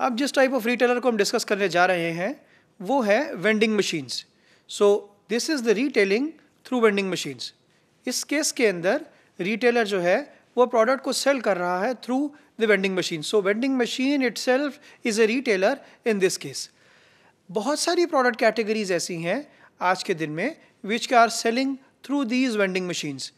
अब जिस type of retailer को हम डिस्कस करने जा रहे हैं, वो है vending machines so this is the retailing through vending machines इस केस के अंदर रिटेलर जो है, वो प्रोडक्ट को सेल कर रहा है through the vending machine so vending machine itself is a retailer in this case बहुत सारी प्रोडक्ट कैटेगरीज ऐसी हैं आज के दिन में विच के are selling through these vending machines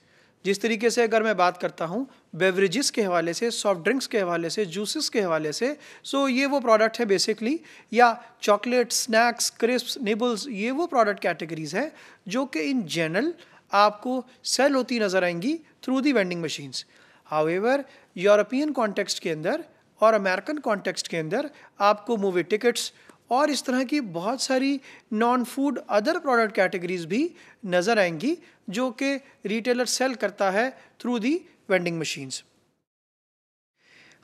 जिस तरीके से अगर मैं बात करता हूँ बेवरेजेस के हवाले से सॉफ्ट ड्रिंक्स के हवाले से जूसेस के हवाले से सो ये वो प्रोडक्ट है बेसिकली या चॉकलेट स्नैक्स क्रिस्प निबल्स ये वो प्रोडक्ट कैटेगरीज हैं जो कि इन जनरल आपको सेल होती नज़र आएँगी through the vending machines however European context के अंदर और अमेरिकन कॉन्टेक्स्ट के अंदर आपको मूवी टिकट्स और इस तरह की बहुत सारी non food other product categories भी नज़र आएँगी, जो कि रिटेलर सेल करता है थ्रू दी वेंडिंग मशीन्स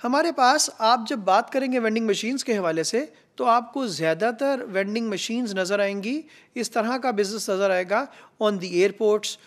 हमारे पास, आप जब बात करेंगे वेंडिंग मशीन्स के हवाले से तो आपको ज़्यादातर वेंडिंग मशीन्स नज़र आएँगी। इस तरह का बिज़नेस नज़र आएगा on the airports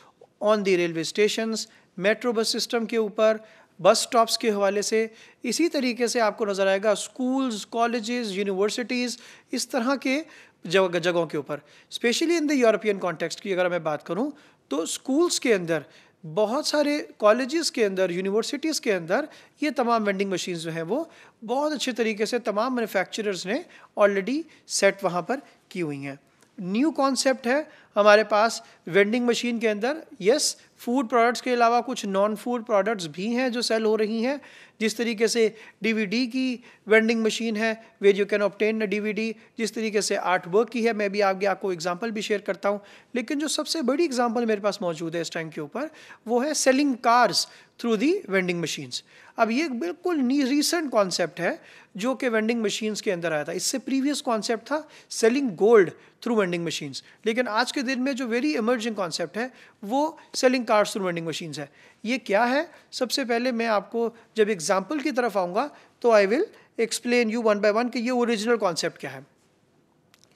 on the railway station metro bus system के ऊपर बस स्टॉप्स के हवाले से इसी तरीके से आपको नज़र आएगा स्कूल्स कॉलेजेस यूनिवर्सिटीज़ इस तरह के जगह जगहों के ऊपर। Specially in the European context की अगर मैं बात करूँ तो स्कूल्स के अंदर, बहुत सारे कॉलेजेस के अंदर यूनिवर्सिटीज़ के अंदर, ये तमाम वेंडिंग मशीन्स जो हैं वो बहुत अच्छे तरीके से तमाम मैन्युफैक्चरर्स ने ऑलरेडी सेट वहाँ पर की हुई हैं। न्यू कॉन्सेप्ट है हमारे पास वेंडिंग मशीन के अंदर। यस फ़ूड प्रोडक्ट्स के अलावा कुछ नॉन फ़ूड प्रोडक्ट्स भी हैं जो सेल हो रही हैं। जिस तरीके से डीवीडी की वेंडिंग मशीन है where you can obtain DVD जिस तरीके से आर्ट वर्क की है, मैं भी आगे आपको एग्जांपल भी शेयर करता हूँ। लेकिन जो सबसे बड़ी एग्जांपल मेरे पास मौजूद है इस टाइम के ऊपर, वो है selling cars through the vending machines अब ये बिल्कुल रीसेंट कॉन्सेप्ट है, जो कि वेंडिंग मशीन्स के अंदर आया था। इससे प्रीवियस कॉन्सेप्ट था selling gold through vending machines लेकिन आज के दिन में जो वेरी इमर्जिंग कॉन्सेप्ट है, वो selling cars through vending machines है। ये क्या है? सबसे पहले मैं आपको जब एग्ज़ाम्पल की तरफ़ आऊँगा तो I will explain you one by one कि ये ओरिजिनल कॉन्सेप्ट क्या है।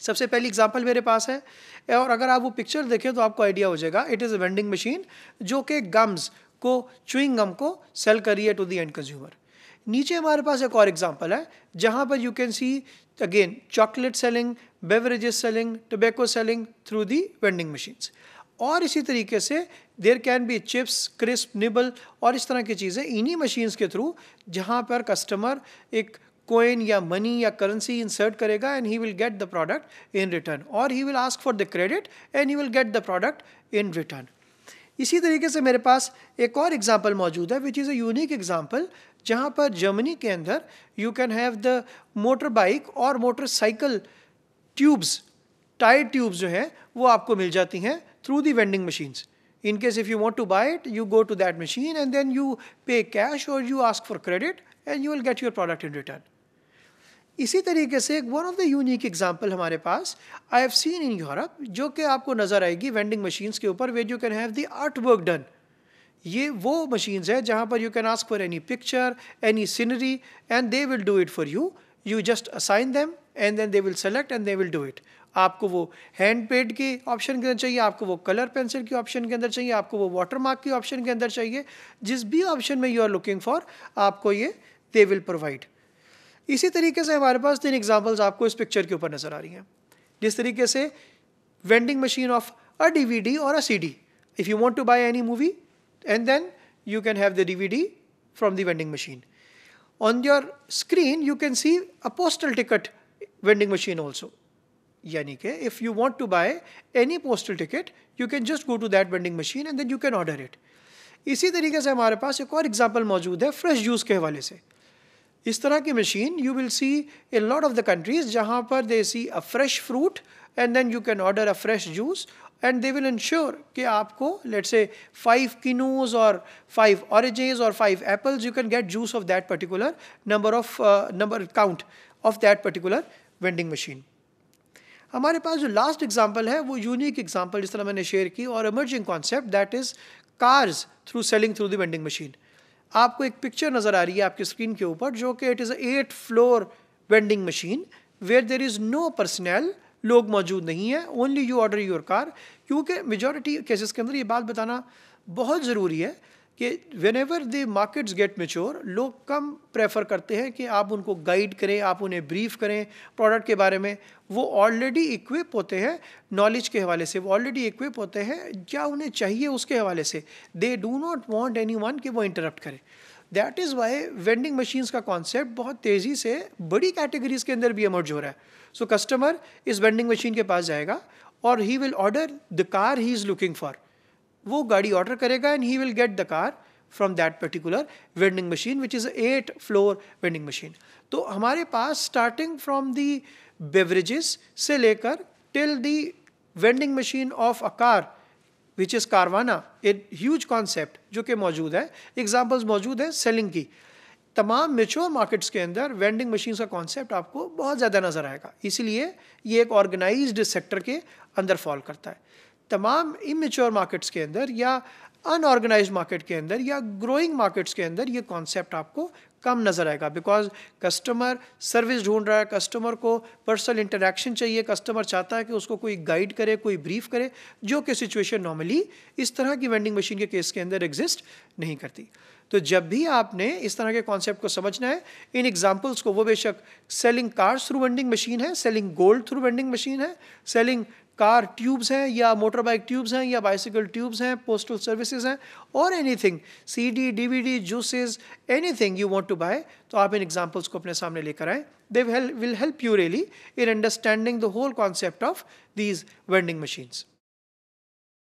सबसे पहली एग्ज़ाम्पल मेरे पास है, और अगर आप वो पिक्चर देखें तो आपको आइडिया हो जाएगा। It is a vending machine जो कि गम्स को चुइंग गम को सेल करी है टू दी एंड कंज्यूमर नीचे हमारे पास एक और एग्ज़ाम्पल है, जहाँ पर you can see again chocolate selling beverages selling tobacco selling through the vending machines और इसी तरीके से there can be chips crisp nibble और इस तरह की चीज़ें इन्हीं मशीन्स के थ्रू जहाँ पर कस्टमर एक कोइन या मनी या करेंसी इंसर्ट करेगा and he will get the product in return और he will ask for the credit and he will get the product in return इसी तरीके से मेरे पास एक और एग्ज़ाम्पल मौजूद है which is a unique example जहाँ पर जर्मनी के अंदर you can have the motor bike और मोटरसाइकिल ट्यूब्स टायर ट्यूब्स जो हैं, वो आपको मिल जाती हैं through the vending machines in case if you want to buy it you go to that machine and then you pay cash और you ask for credit and you will get your product in return इसी तरीके से एक one of the unique example हमारे पास I have seen in Europe जो कि आपको नज़र आएगी वेंडिंग मशीन्स के ऊपर way you can have the art work done ये वो मशीन्स है जहाँ पर you can ask for any picture any scenery and they will do it for you you just assign them and then they will select and they will do it आपको वो hand paid के option के अंदर चाहिए, आपको वो colour pencil के option के अंदर चाहिए, आपको वो वाटर मार्क के ऑप्शन के अंदर चाहिए, जिस भी ऑप्शन में यू आर लुकिंग फॉर आपको ये दे विल प्रोवाइड इसी तरीके से हमारे पास तीन एग्जाम्पल्स आपको इस पिक्चर के ऊपर नज़र आ रही हैं। जिस तरीके से vending machine of a D और a C D if you want to buy any movie and then you can have the D V D from the vending machine on your screen you can see a postal ticket vending machine also यानी कि if you want to buy any postal ticket you can just go to that vending machine and then you can order it इसी तरीके से हमारे पास एक और example मौजूद है फ्रेश जूस के हवाले से। इस तरह की machine you will see in lot of the countries जहाँ पर they see a fresh fruit and then you can order a fresh juice and they will ensure कि आपको लेट से फाइव किनोज और फाइव ऑरेंजेस और five apples you can get juice of that particular number of number count of that particular vending machine हमारे पास जो last example है, वो unique example जिस तरह मैंने शेयर की और emerging concept that is cars through selling through the vending machine आपको एक पिक्चर नज़र आ रही है आपकी स्क्रीन के ऊपर, जो कि it is at floor vending machine where there is no personal लोग मौजूद नहीं है। Only you order your car क्योंकि मेजोरिटी केसेस के अंदर ये बात बताना बहुत ज़रूरी है कि whenever the markets get mature लोग कम प्रेफर करते हैं कि आप उनको गाइड करें, आप उन्हें ब्रीफ करें प्रोडक्ट के बारे में। वो ऑलरेडी इक्विप होते हैं नॉलेज के हवाले से, वो ऑलरेडी इक्विप होते हैं, क्या उन्हें चाहिए उसके हवाले से। They do not want anyone कि वो इंटरप्ट करें। That is why vending machines का कॉन्सेप्ट बहुत तेज़ी से बड़ी कैटेगरीज के अंदर भी एमर्ज हो रहा है। सो कस्टमर इस वेंडिंग मशीन के पास जाएगा और he will order the car he is looking for वो गाड़ी ऑर्डर करेगा and he will get the car from that particular vending machine which is at floor vending machine तो हमारे पास स्टार्टिंग फ्रॉम दी बेवरेजेस से लेकर till the vending machine of a car which is Carvana a huge concept जो कि मौजूद है। Examples मौजूद है सेलिंग की। तमाम मेच्योर मार्केट्स के अंदर वेंडिंग मशीन का कॉन्सेप्ट आपको बहुत ज़्यादा नज़र आएगा। इसीलिए ये एक ऑर्गेनाइज्ड सेक्टर के अंदर फॉल करता है। तमाम इमेच्योर मार्केट्स के अंदर या अनऑर्गेनाइज मार्केट के अंदर या ग्रोइंग मार्केट्स के अंदर ये कॉन्सेप्ट आपको कम नज़र आएगा बिकॉज़ कस्टमर सर्विस ढूंढ रहा है कस्टमर को पर्सनल इंटरेक्शन चाहिए कस्टमर चाहता है कि उसको कोई गाइड करे, कोई ब्रीफ करे, जो कि सिचुएशन नॉर्मली इस तरह की वेंडिंग मशीन के केस के अंदर एग्जिस्ट नहीं करती। तो जब भी आपने इस तरह के कॉन्सेप्ट को समझना है, इन एग्जाम्पल्स को वो बेशक selling cars through vending machine है selling gold through vending machine है सेलिंग कार ट्यूब्स हैं या मोटर बाइक ट्यूब्स हैं या बाइसिकल ट्यूब्स हैं पोस्टल सर्विसेज़ हैं और anything CD DVD juices anything you want to buy तो आप इन एग्जांपल्स को अपने सामने लेकर आए। They will help you really in understanding the whole concept of these vending machines